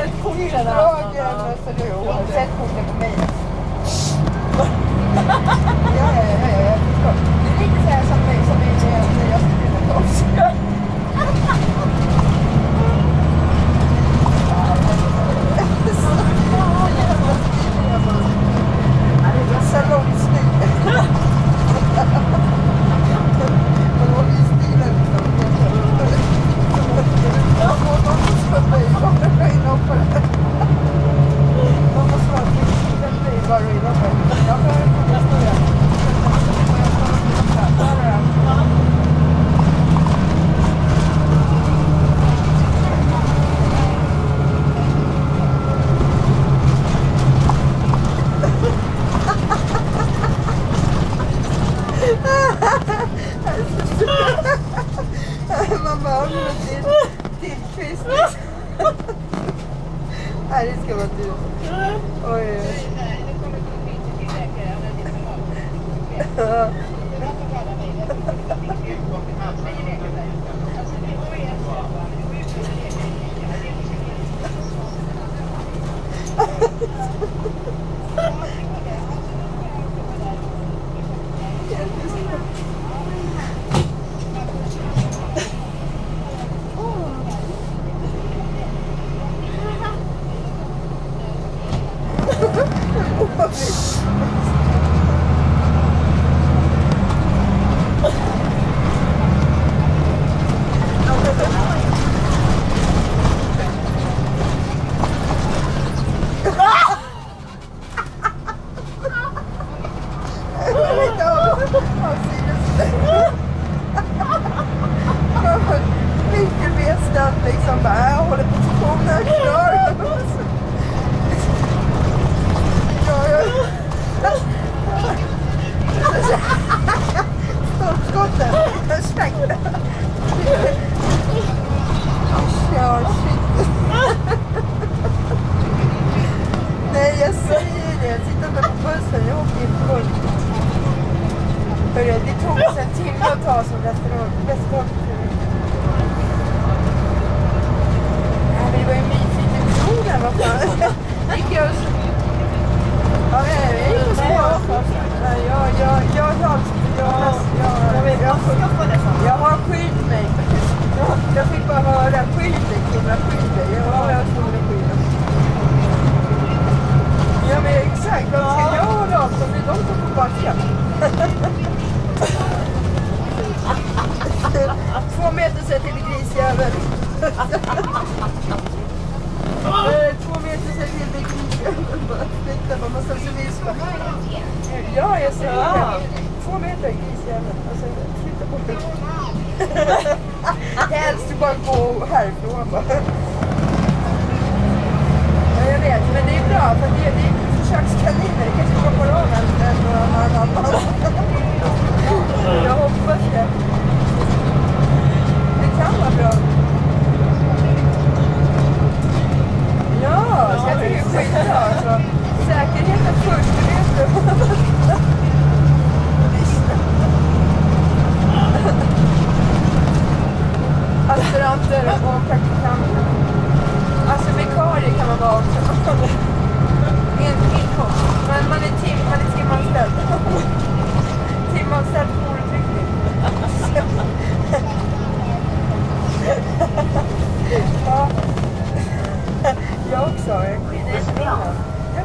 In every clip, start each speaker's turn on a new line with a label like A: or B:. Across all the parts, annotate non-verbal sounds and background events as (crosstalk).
A: Sätt
B: korten här.
A: Frågan löser du. Sätt korten på mig. ja, ja, ja, ja, jag förstår. Det är så här som mig som är i nya Sorry, okay. Okay.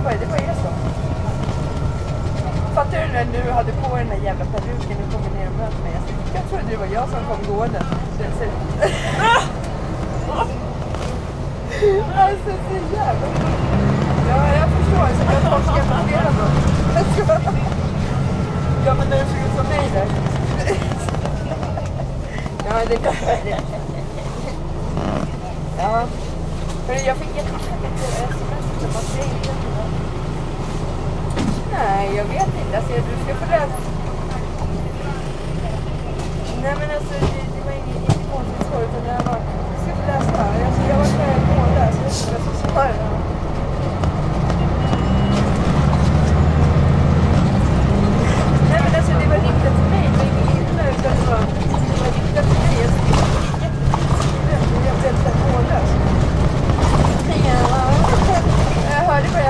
A: bara, det bara är så. Fattar du när du hade på den där jävla peruken och kommer ner och möter mig? Jag trodde det var jag som kom gående. (laughs) Alltså det är jävla Ja, jag förstår. Så jag torskar på flera brott. Ja, men när du såg ut som mig där. Ja, det kan jag. Ja. Hörru, jag fick jättemycket sms varför inte? Nej, jag vet inte. Alltså, du ska få läsa. Nej, men alltså det, det var inget, konstigt svar utan jag bara, du ska få läsa. Alltså, jag var klar att måla så jag skulle läsa svaren.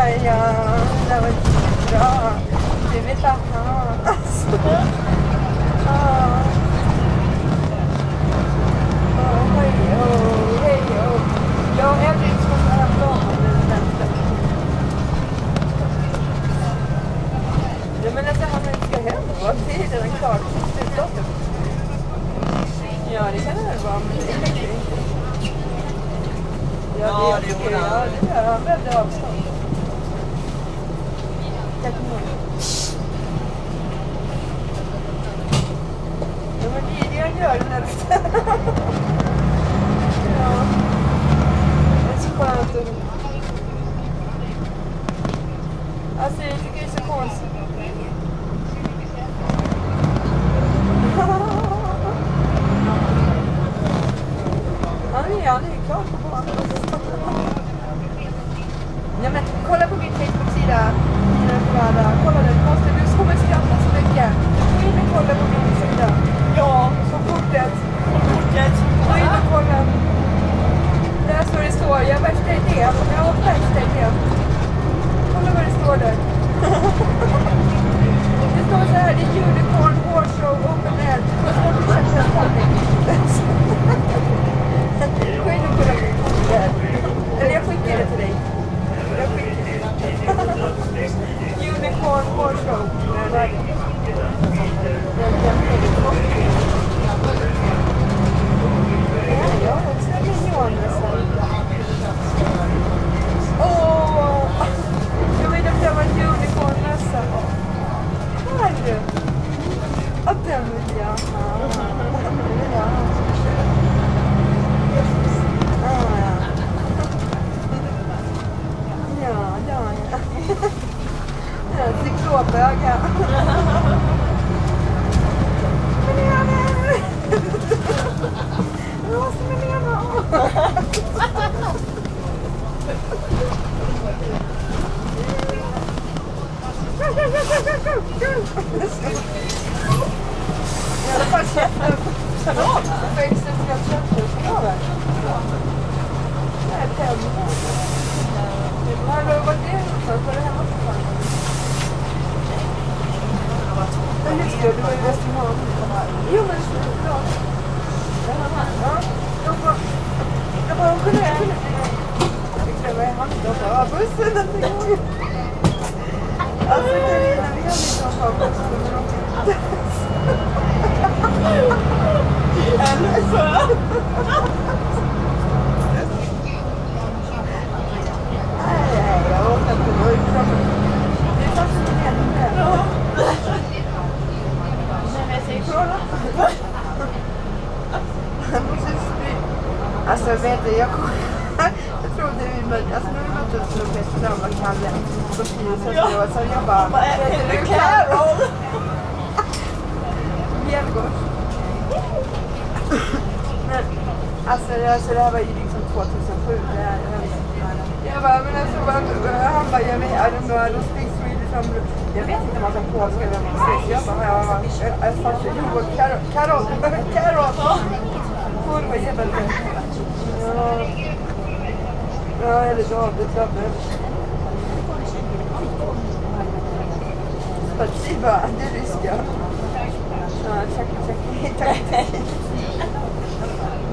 A: (laughs) Oh, hey, oh, hey, oh, yo. här var ju liksom 2007. Jag bara, men alltså, han bara, jag vet, I don't know, I don't speak jag vet inte om han sa polska eller vad han Jag bara, jag bara, jag fattar. Jo, Carol, Carol, (laughs) Carol. Hon var jävligt... Ja. Ja, eller David, David. Parti bara, det är ryska. Ja, tack, tack, (laughs) tack.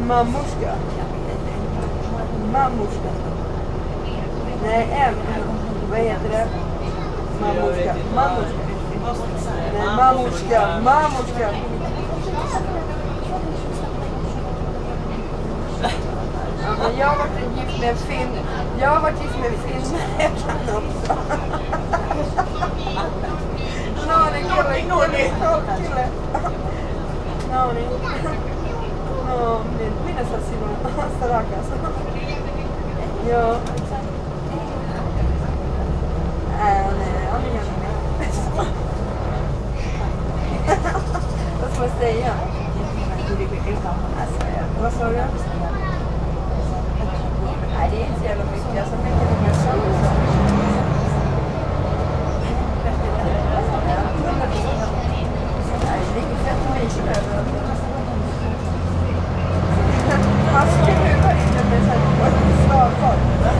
A: Mamuska. Mamushka. Nej, M. Vad heter det? Mamushka. Mamushka. Nej, mamushka. Mamushka. Ja, jag har varit gift med en finn. Jag har varit gift med en finn också. Noni, kille, kille, kille. Noni. No, min, minä saa sinun sitä rakas. Joo. Ää, ne on ihan Vad ska man säga? Alltså, jag- vad sa du? Nej, det är inte så jävla mycket. Alltså, mycket mer så. Nej, det ligger fett mycket överallt. Han skruvar in den med så här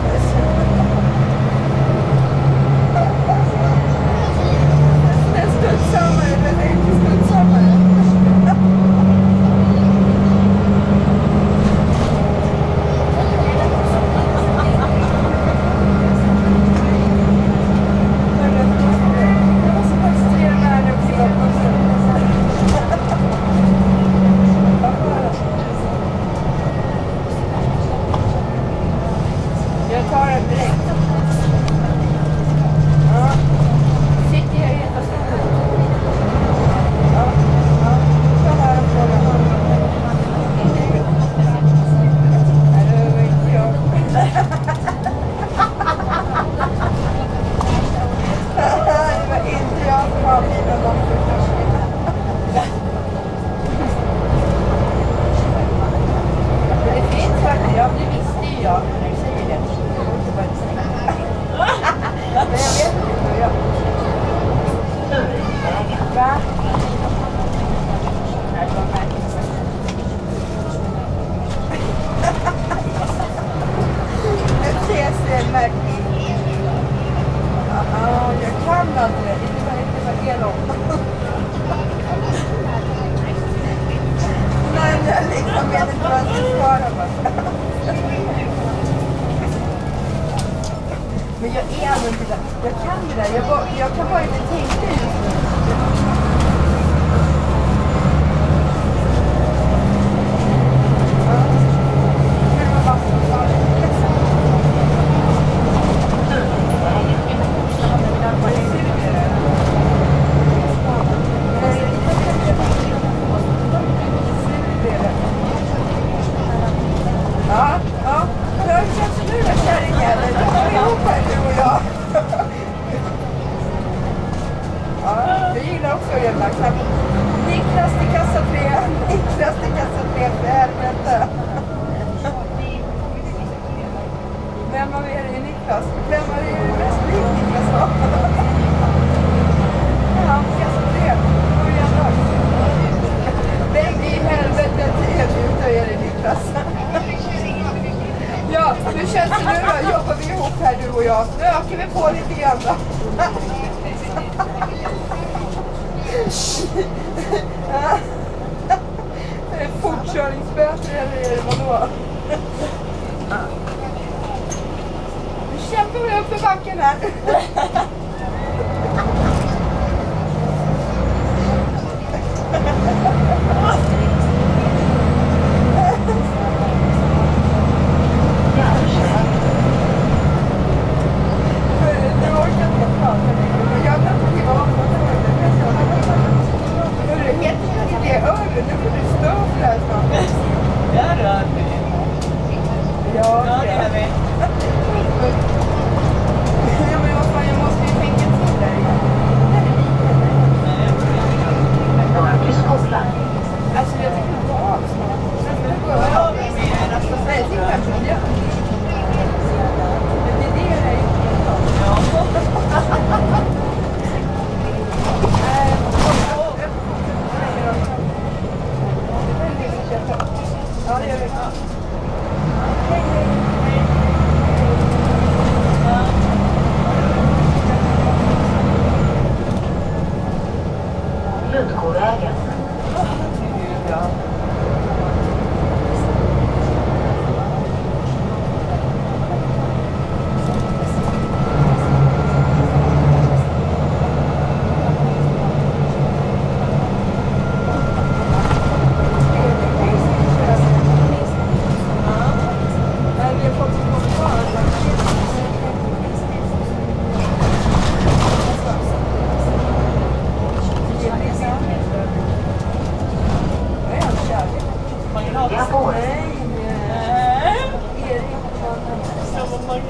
A: Jag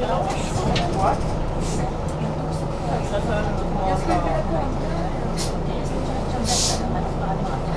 A: skulle vilja gå. Är